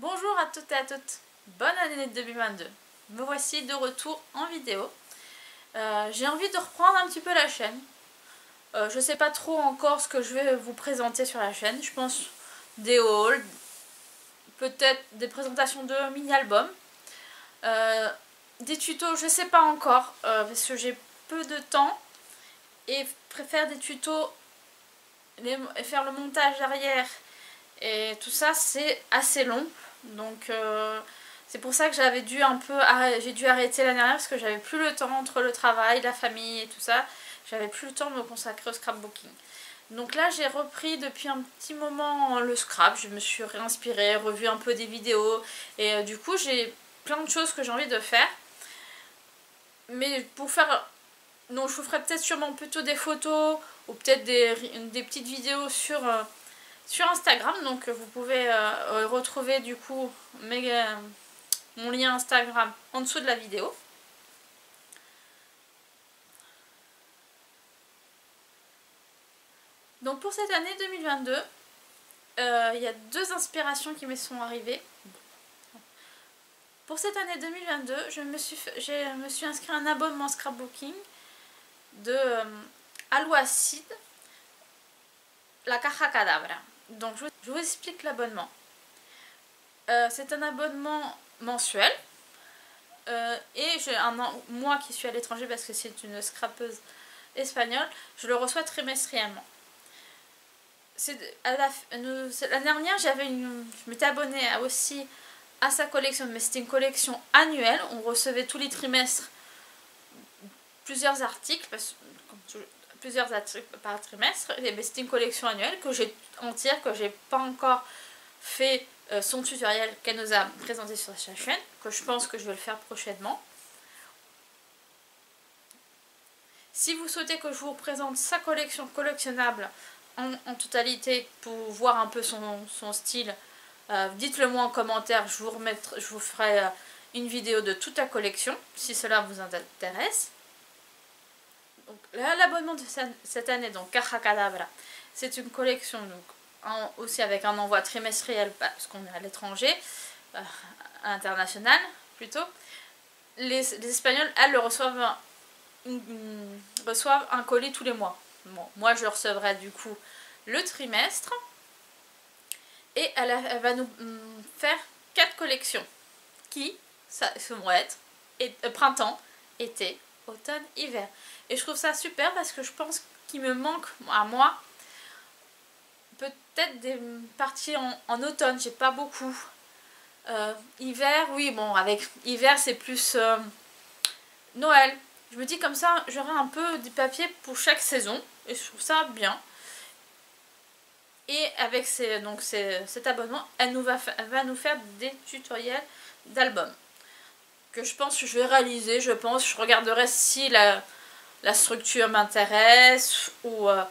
Bonjour à toutes et à toutes, bonne année 2022. Me voici de retour en vidéo. Euh, j'ai envie de reprendre un petit peu la chaîne. Euh, je sais pas trop encore ce que je vais vous présenter sur la chaîne. Je pense des hauls, peut-être des présentations de mini-albums. Euh, des tutos, je sais pas encore, parce que j'ai peu de temps. Et préfère des tutos, et faire le montage derrière et tout ça c'est assez long. Donc euh, c'est pour ça que j'avais dû un peu j'ai dû arrêter l'année dernière parce que j'avais plus le temps entre le travail, la famille et tout ça. J'avais plus le temps de me consacrer au scrapbooking. Donc là j'ai repris depuis un petit moment le scrap. Je me suis réinspirée, revu un peu des vidéos. Et euh, du coup j'ai plein de choses que j'ai envie de faire. Mais pour faire donc je vous ferai peut-être sûrement plutôt des photos ou peut-être des, des, petites vidéos sur euh, sur Instagram. Donc vous pouvez euh, retrouver du coup euh, mon lien Instagram en dessous de la vidéo. Donc pour cette année 2022, euh, il y a deux inspirations qui me sont arrivées. Pour cette année 2022, je me suis, je me suis inscrit à un abonnement scrapbooking de euh, la Caja Cadabra. Donc je vous explique l'abonnement. Euh, c'est un abonnement mensuel. Euh, et j'ai un an, moi qui suis à l'étranger parce que c'est une scrapeuse espagnole, je le reçois trimestriellement. L'année dernière, j'avais une, je m'étais abonnée aussi à sa collection, mais c'était une collection annuelle. On recevait tous les trimestres plusieurs articles, parce, plusieurs par trimestre. Et c'était une collection annuelle que j'ai entière, que j'ai pas encore fait euh, son tutoriel qu'elle nous a présenté sur sa chaîne, que je pense que je vais le faire prochainement. Si vous souhaitez que je vous présente sa collection collectionnable en, totalité pour voir un peu son, style, euh, dites-le moi en commentaire, je vous, remettre, je vous ferai euh, une vidéo de toute la collection si cela vous intéresse l'abonnement de cette année, donc Cadabra, c'est une collection donc, aussi avec un envoi trimestriel parce qu'on est à l'étranger, euh, international plutôt. Les, Espagnols, elles, le reçoivent un, reçoivent un colis tous les mois. Moi, je recevrai du coup le trimestre. Et elle, va nous mm, faire quatre collections qui ça, vont être euh, printemps, été, automne, hiver. Et je trouve ça super parce que je pense qu'il me manque à moi peut-être des parties en, automne, j'ai pas beaucoup. Euh, hiver, oui, bon, avec hiver c'est plus euh, Noël. Je me dis comme ça, j'aurai un peu du papier pour chaque saison et je trouve ça bien. Et avec donc cet abonnement, elle, nous va, elle va nous faire des tutoriels d'albums que je pense que je vais réaliser. Je pense, je regarderai si la, la structure m'intéresse ou, euh,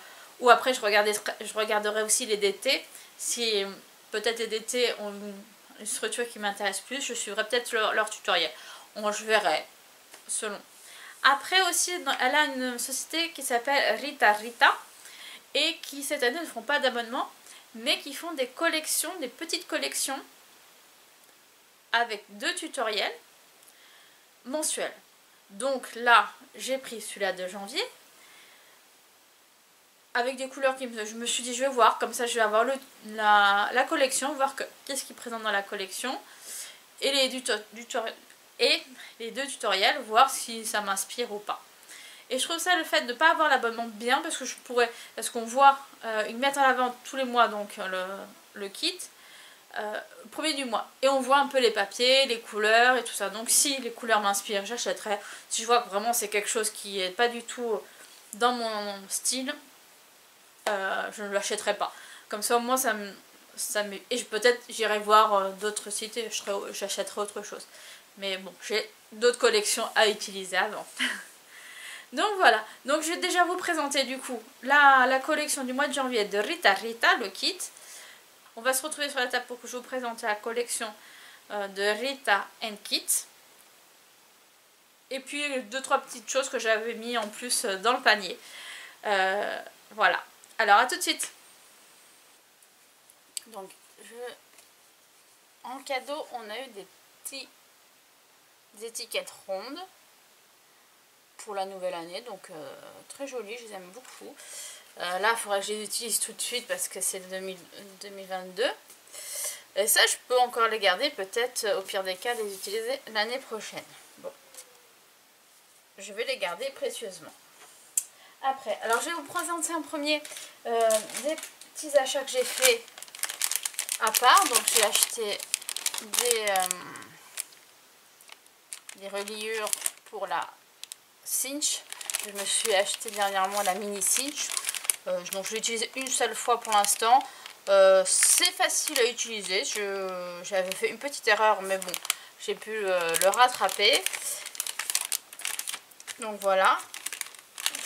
après je, regarderai aussi les DT. Si peut-être les DT ont une, structure qui m'intéresse plus, je suivrai peut-être leur, tutoriel. je verrai, selon. Après aussi, elle a une société qui s'appelle Rita Rita et qui cette année ne font pas d'abonnement mais qui font des collections, des petites collections avec deux tutoriels mensuels. Donc là, j'ai pris celui-là de janvier. Avec des couleurs qui me... Je me suis dit, je vais voir. Comme ça, je vais avoir la, collection. Voir qu'est-ce qui est présent dans la collection. Et les, deux tutoriels. Voir si ça m'inspire ou pas. Et je trouve ça le fait de ne pas avoir l'abonnement bien. Parce que je pourrais... Parce qu'on voit... Euh, ils mettent en avant tous les mois donc le, le kit. Euh, premier du mois. Et on voit un peu les papiers, les couleurs et tout ça. Donc si les couleurs m'inspirent, j'achèterai. Si je vois que vraiment c'est quelque chose qui est pas du tout dans mon style, euh, je ne l'achèterai pas. Comme ça moins ça me... Ça me... Et peut-être j'irai voir euh, d'autres sites et j'achèterai autre chose. Mais bon, j'ai d'autres collections à utiliser avant. Donc voilà, donc je vais déjà vous présenter du coup la, la collection du mois de janvier de Rita Rita, le kit. On va se retrouver sur la table pour que je vous présente la collection euh, de Rita Kit. Et puis deux trois petites choses que j'avais mis en plus euh, dans le panier. Euh, voilà. Alors à tout de suite. Donc En cadeau, on a eu des petits étiquettes rondes pour la nouvelle année. Donc très jolies, je les aime beaucoup. Euh, là, il faudra que je les utilise tout de suite parce que c'est 2022. Et ça, je peux encore les garder, peut-être au pire des cas, les utiliser l'année prochaine. Bon. Je vais les garder précieusement. Après, alors je vais vous présenter en premier euh, des petits achats que j'ai fait à part. Donc j'ai acheté des, euh, des reliures pour la cinch. Je me suis acheté dernièrement la mini cinch. Euh, donc je l'ai utilisé une seule fois pour l'instant. Euh, c'est facile à utiliser. J'avais fait une petite erreur, mais bon, j'ai pu le rattraper. Donc voilà.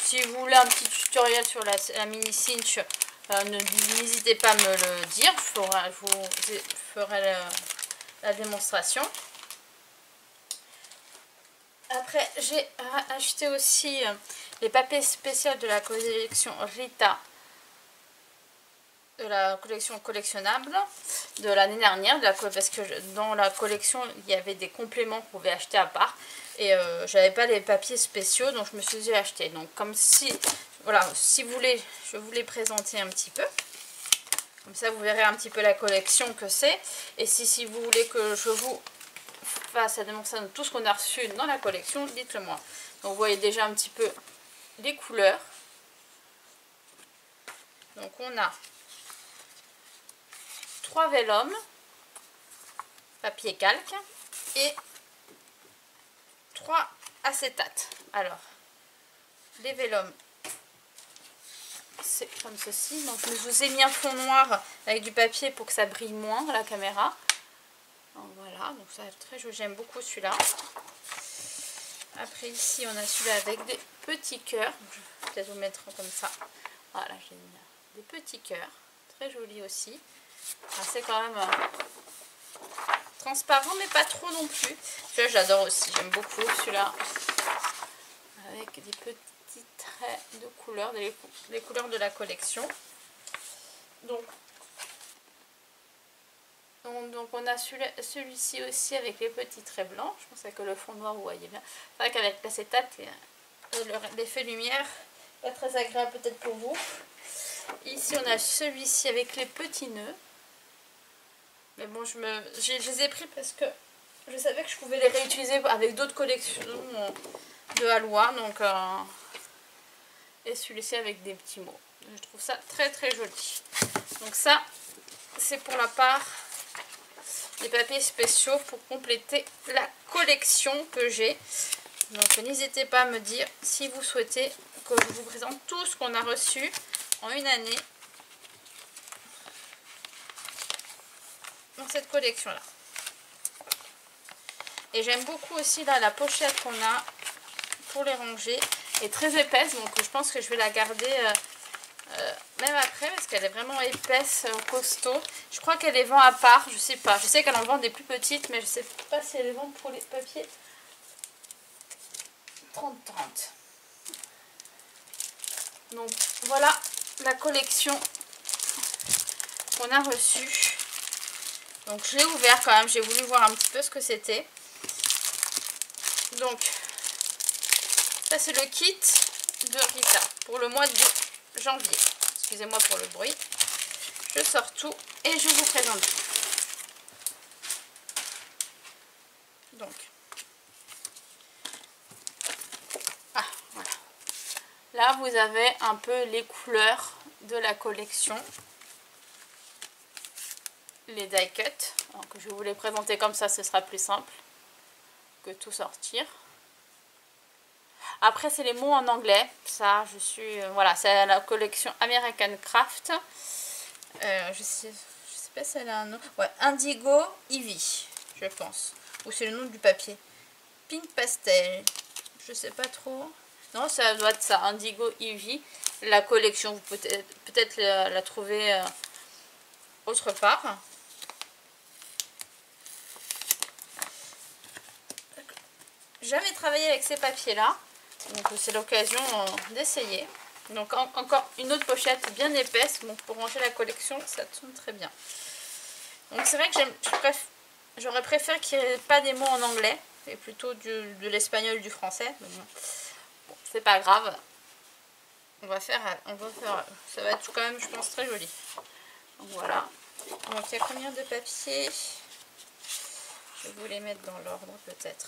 Si vous voulez un petit tutoriel sur la, mini cinch, euh, n'hésitez pas à me le dire. Je vous ferai la, démonstration. Après, j'ai acheté aussi euh, les papiers spéciaux de la collection Rita de la collection collectionnable de l'année dernière, parce que dans la collection, il y avait des compléments qu'on pouvait acheter à part. Et euh, j'avais pas les papiers spéciaux, donc je me suis dit acheter. Donc comme si, voilà, si vous voulez, je vous les présenter un petit peu. Comme ça, vous verrez un petit peu la collection que c'est. Et si, si vous voulez que je vous fasse la démonstration tout ce qu'on a reçu dans la collection, dites-le moi. Donc vous voyez déjà un petit peu les couleurs. Donc on a trois vélums, papier calque et trois acétates. Alors, les vélums, c'est comme ceci. Donc, je vous ai mis un fond noir avec du papier pour que ça brille moins la caméra. voilà, donc ça très joli. J'aime beaucoup celui-là. Après, ici, on a celui-là avec des petits cœurs. Je vais peut-être vous mettre comme ça. Voilà, j'ai des petits cœurs. Très joli aussi. Ah, c'est quand même euh, transparent, mais pas trop non plus. Celui-là, j'adore aussi. J'aime beaucoup celui-là. Avec des petits traits de couleurs, les, couleurs de la collection. Donc, donc, on a celui-ci aussi avec les petits traits blancs. Je pense que le fond noir, vous voyez bien. C'est vrai qu'avec l'acétate, l'effet lumière, pas très agréable peut-être pour vous. Ici, on a celui-ci avec les petits nœuds. Mais bon, je, me, je, les ai pris parce que je savais que je pouvais les réutiliser avec d'autres collections de Halois. Donc, euh, et celui-ci avec des petits mots. Je trouve ça très très joli. Donc ça, c'est pour la part des papiers spéciaux pour compléter la collection que j'ai. Donc n'hésitez pas à me dire si vous souhaitez que je vous présente tout ce qu'on a reçu en une année dans cette collection là. Et j'aime beaucoup aussi là la pochette qu'on a pour les ranger. est très épaisse donc je pense que je vais la garder euh, euh, même après parce qu'elle est vraiment épaisse, costaud. Je crois qu'elle les vend à part, je sais pas. Je sais qu'elle en vend des plus petites mais je sais pas si elle les vend pour les papiers 30-30. Donc voilà la collection qu'on a reçue. Donc je l'ai ouvert quand même, j'ai voulu voir un petit peu ce que c'était. Donc, ça c'est le kit de Rita pour le mois de janvier. Excusez-moi pour le bruit. Je sors tout et je vous présente. Donc, ah voilà. Là vous avez un peu les couleurs de la collection les die cut. Donc, je vais vous les présenter comme ça, ce sera plus simple que tout sortir. Après, c'est les mots en anglais. Ça, je suis... Euh, voilà, c'est la collection American Craft. Euh, je sais, je sais pas si elle a un nom. Ouais, Indigo Ivy, je pense. Ou c'est le nom du papier. Pink Pastel. Je sais pas trop. Non, ça doit être ça. Indigo Ivy. La collection, vous pouvez peut-être la, trouver euh, autre part. jamais travaillé avec ces papiers là. Donc c'est l'occasion euh, d'essayer. Donc encore une autre pochette bien épaisse. Donc pour ranger la collection, ça tourne très bien. Donc c'est vrai que J'aurais préféré qu'il n'y ait pas des mots en anglais, et plutôt de l'espagnol du français. C'est pas grave. On va faire, on va faire, ça va être quand même, je pense, très joli. Voilà. Donc il y a combien de papiers? Je vais vous les mettre dans l'ordre peut-être.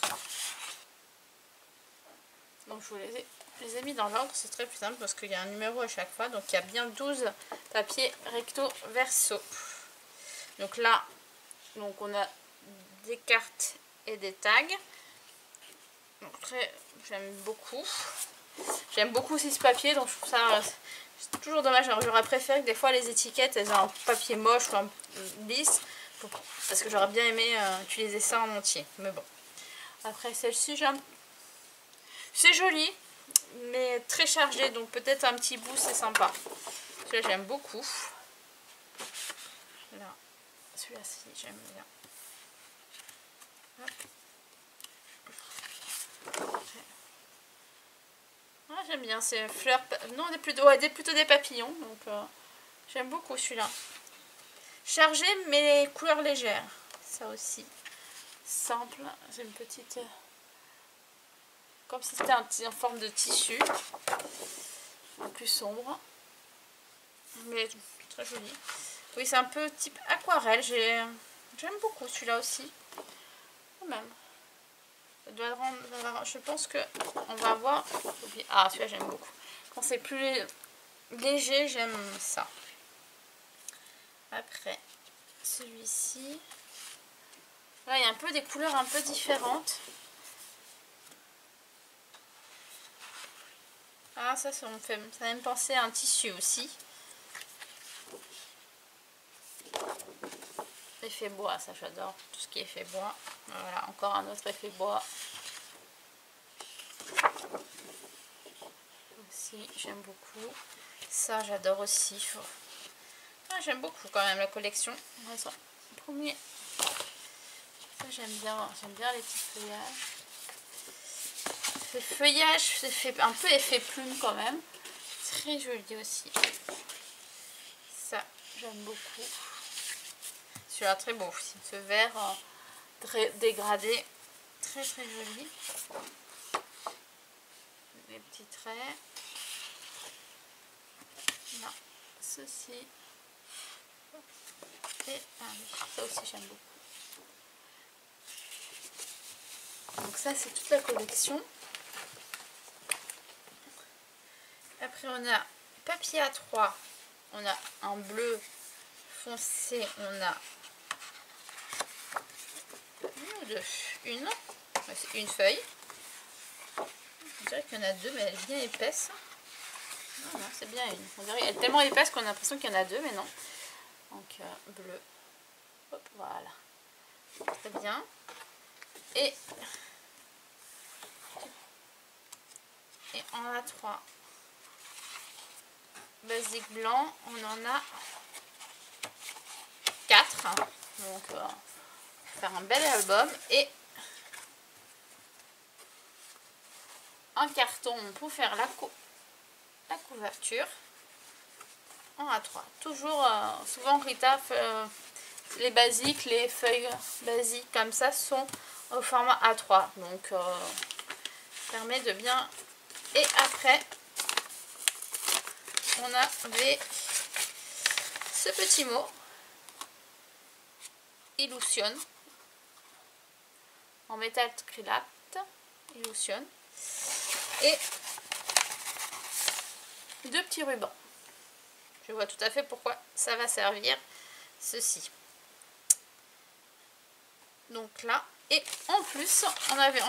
Donc je vous les ai, mis dans l'ordre, c'est très plus simple parce qu'il y a un numéro à chaque fois. Donc il y a bien 12 papiers recto verso. Donc là, donc on a des cartes et des tags. Donc j'aime beaucoup. J'aime beaucoup aussi ce papier, donc je trouve ça c'est toujours dommage. J'aurais préféré que des fois les étiquettes elles aient un papier moche ou un lisse, parce que j'aurais bien aimé euh, utiliser ça en entier. Mais bon. Après celle-ci, j'aime. C'est joli, mais très chargé, donc peut-être un petit bout, c'est sympa. Celui-là, j'aime beaucoup. Là, celui-là, j'aime bien. Ah, j'aime bien ces fleurs. Non, des plutôt, des, plutôt des papillons. Donc, euh, j'aime beaucoup celui-là. Chargé, mais couleurs légères. Ça aussi. Simple. J'ai une petite. Comme si c'était en forme de tissu. Un plus sombre. Mais très joli. Oui, c'est un peu type aquarelle. J'aime beaucoup celui-là aussi. Quand même je pense que on va avoir... Ah, celui-là, j'aime beaucoup. Quand c'est plus léger, j'aime ça. Après, celui-ci. Là, il y a un peu des couleurs un peu différentes. Ah, ça, ça me fait, ça me penser à un tissu aussi. Effet bois, ça j'adore. Tout ce qui est effet bois. Voilà, encore un autre effet bois. Aussi, j'aime beaucoup. Ça, j'adore aussi. Ah, j'aime beaucoup quand même la collection. Premier. J'aime bien. J'aime bien les petits feuillages. Feuillage, fait un peu effet plume quand même. Très joli aussi. Ça, j'aime beaucoup. Celui-là, très beau aussi. Ce vert euh, dégradé. Très très joli. Les petits traits. Là, ceci. Et ça aussi j'aime beaucoup. Donc ça c'est toute la collection. Après on a papier A3. On a un bleu foncé. On a une, une feuille. On dirait qu'il y en a deux, mais elle est bien épaisse. Non, non, c'est bien une. On dirait, elle est tellement épaisse qu'on a l'impression qu'il y en a deux, mais non. Donc, euh, bleu. Hop, voilà. Très bien. Et, et en a trois. Basique blanc, on en a quatre. Donc, euh, faire un bel album et un carton pour faire la, couverture en A3. Toujours, euh, souvent Rita euh, les basiques, les feuilles basiques comme ça sont au format A3. Donc, permet de bien... Et après, on avait ce petit mot. Illusion. En métal crilate. Illusion et deux petits rubans. Je vois tout à fait pourquoi ça va servir ceci. Donc là, et en plus, on avait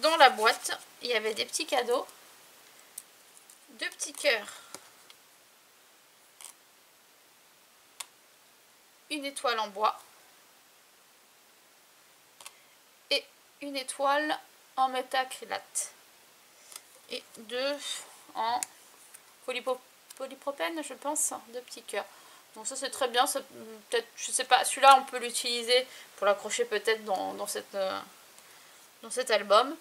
dans la boîte, il y avait des petits cadeaux, deux petits cœurs, une étoile en bois et une étoile en métacrylate et deux en polypropène, je pense, deux petits cœurs. Donc ça c'est très bien, peut-être, je sais pas, celui-là on peut l'utiliser pour l'accrocher peut-être dans, cette, euh, dans cet album.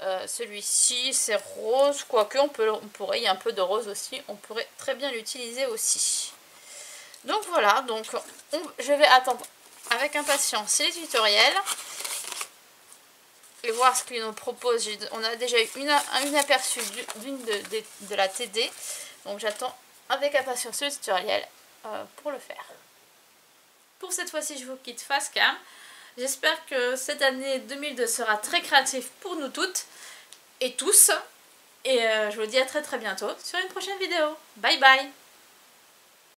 Euh, celui-ci c'est rose, quoique on, on pourrait, il y a un peu de rose aussi, on pourrait très bien l'utiliser aussi. Donc voilà, donc je vais attendre avec impatience les tutoriels et voir ce qu'ils nous proposent. On a déjà eu une, aperçu d'une de, la TD, donc j'attends avec impatience le tutoriel euh, pour le faire. Pour cette fois-ci, je vous quitte face cam. J'espère que cette année 2002 sera très créative pour nous toutes et tous. Et euh, je vous dis à très très bientôt sur une prochaine vidéo. Bye bye